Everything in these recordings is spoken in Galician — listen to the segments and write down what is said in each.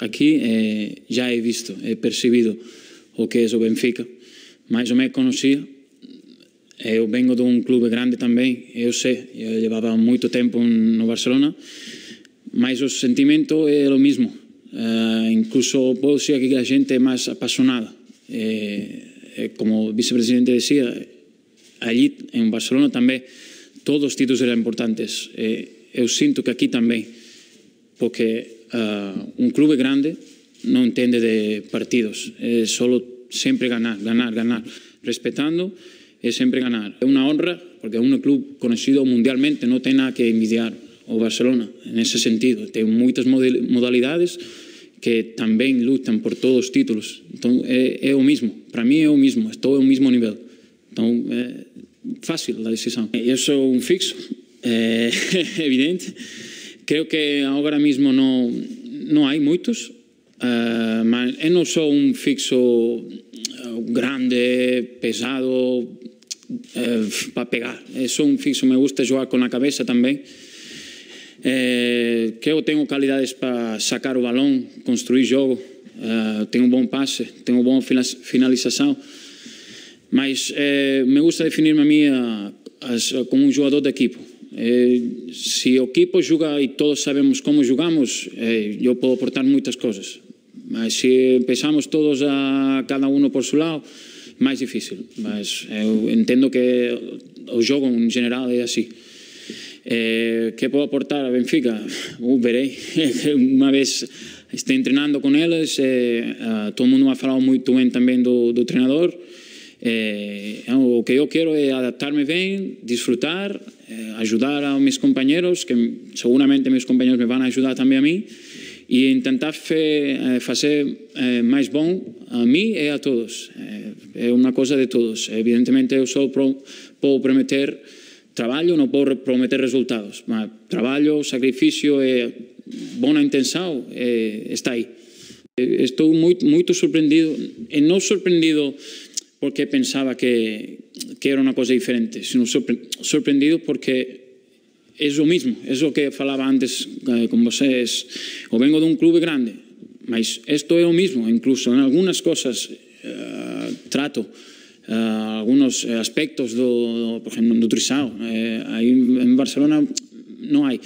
Aquí eh, já he visto, he percebido o que é o Benfica, mais ou menos conhecia. Eu vengo de um clube grande também, eu sei, eu levava muito tempo no Barcelona, mas o sentimento é o mesmo. Uh, incluso posso dizer que a gente é mais apaixonada. Eh, eh, como o vicepresidente dizia, allí em Barcelona também todos os títulos eram importantes. Eh, eu sinto que aqui também, porque uh, un clube grande non entende de partidos, é solo sempre ganar, ganar, ganar, respetando e sempre ganar. É unha honra, porque é un club conocido mundialmente, non ten nada que envidiar o Barcelona, en ese sentido. Ten moitas modalidades que tamén luchan por todos os títulos. Entón, é, é o mismo, para mí é o mismo, estou ao mesmo nivel. Entón, é fácil a decisión. Eu sou un fixo, é eh, evidente, creo que agora mesmo non, non hai moitos, uh, mas eu non sou un fixo grande, pesado, uh, para pegar. Eu sou un fixo, me gusta xogar con a cabeza tamén. Eh, que eu tenho qualidades para sacar o balón, construir jogo, uh, tenho um bom passe, tenho uma boa finalização, mas eh, me gusta definir-me a mim como um jogador de equipo. Eh, se o equipo joga e todos sabemos como jogamos, eh, eu posso aportar moitas coisas. Mas se empezamos todos a cada uno por seu lado, máis difícil. Mas eu entendo que o jogo en general é así. Eh, que podo aportar a Benfica? Uh, verei. Unha vez estou entrenando con eles, eh, uh, todo mundo me ha moito ben tamén do, do treinador, Eh, o que eu quero é adaptarme ben, disfrutar, eh, ajudar aos meus compañeros, que seguramente meus compañeros me van a ajudar tamén a mí, e intentar fe, eh, facer eh, máis bon a mí e a todos. Eh, é unha cosa de todos. Evidentemente, eu só pro, podo prometer traballo, non podo prometer resultados, mas traballo, sacrificio e bona intenção eh, está aí. Estou muito, muito surpreendido, e eh, não surpreendido porque pensaba que, que era una cosa diferente, sino sorpre sorprendido porque es lo mismo, es lo que falaba antes eh, con vosotros. O vengo de un club grande, mas esto es lo mismo, incluso en algunas cosas eh, trato eh, algunos aspectos, do, do, por ejemplo, do trisao. Eh, aí en Barcelona no hay,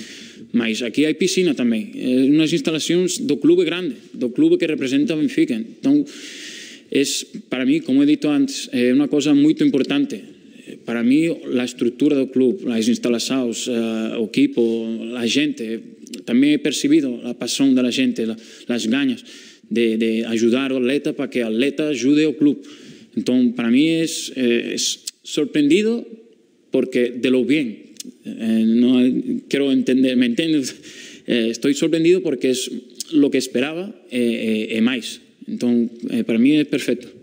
mas aquí hay piscina también, eh, unas instalaciones do club grande, do club que representa Benfica. Entonces, es, para mí, como he dito antes, é unha cosa moito importante. Para mí, a estrutura do club, as instalacións, uh, o equipo, a gente, tamén he percibido a pasión da gente, as ganas de, de ajudar o atleta para que o atleta ajude o club. Entón, para mí es, eh, es sorprendido porque de lo bien. Eh, no quiero entender, ¿me entiendes? Eh, estoy sorprendido porque es lo que esperaba e, e, Então, é, para mim é perfeito.